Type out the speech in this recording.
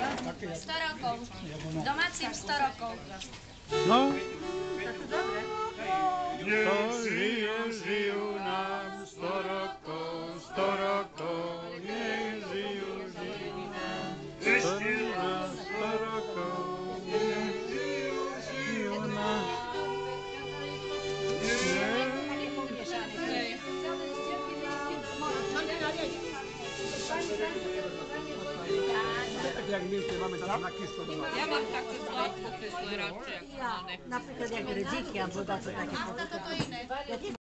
Macie, 100 roką. Do Macie 100 roką. No. To żyje, żyją nam sto roku, sto roku, niech żyją, żyją nam. Sto nam, sto roku, niech żyją, żyją nam. Tak jak my mamy tam znaki 100 dolarów. Ja mam takie słodko pyszne raczej jak Ja, na przykład jak ryzyki, albo takie to inne.